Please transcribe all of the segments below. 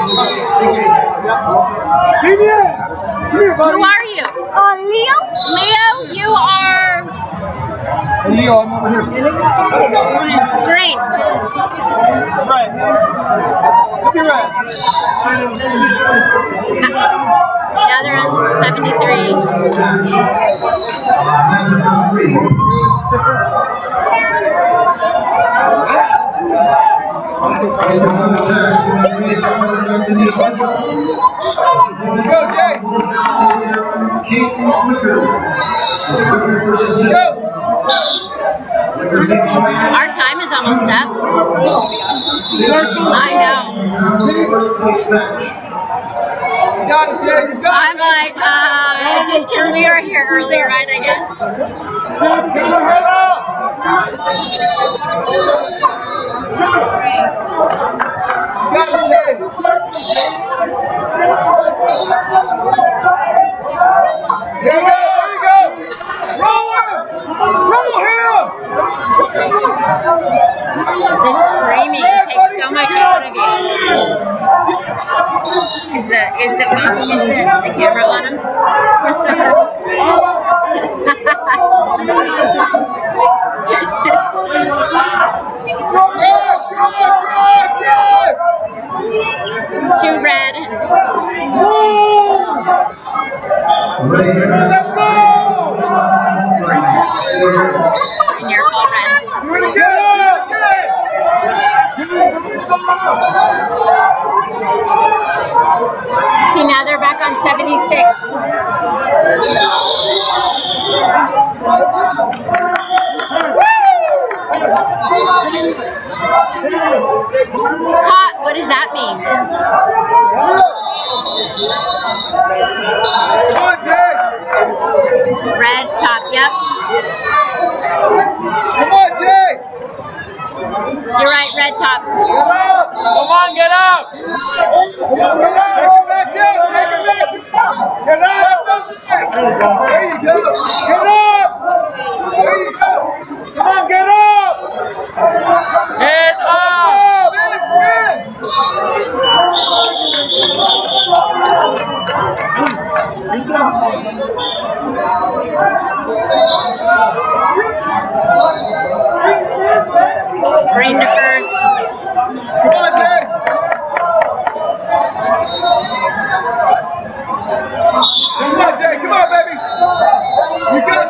Who are you? Uh, Leo. Leo, you are. Leo, I'm over here. Green. Right. Be right. Now they're on 73. Our time is almost up. I know. I'm like, uh, just because we are here earlier, right, I guess. Okay, now they're back on 76. You're right, red top. Come on, get up! Come on, back down! Take it back! Get up! There you go! Get up! There you go! Come on, get You got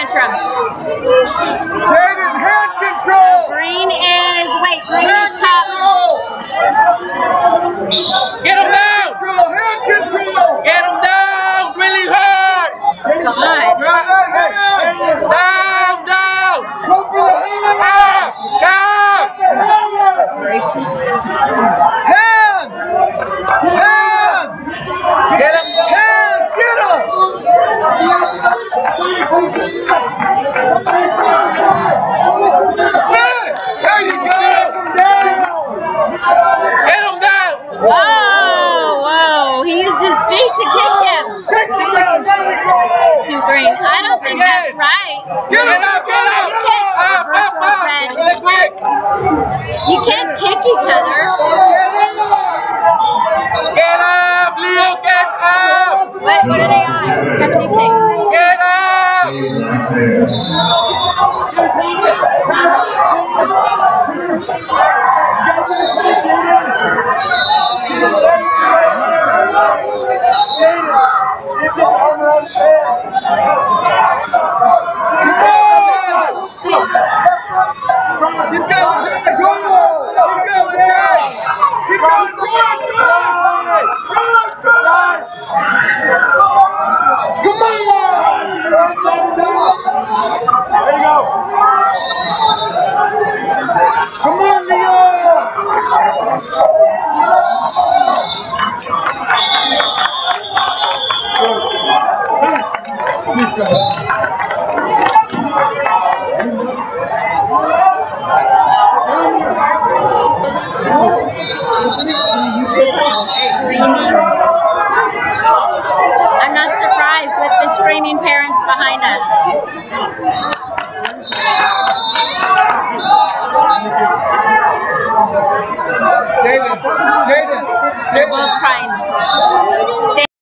tantrum. Jaden, hand control. Green is, wait, green hand is top. Control. Get him down. Hand control, hand control. Get him down really hard. Come on. You can't kick each other. Get up, Leo, get up! What, what are they on? Get up! You go! Gol! behind us.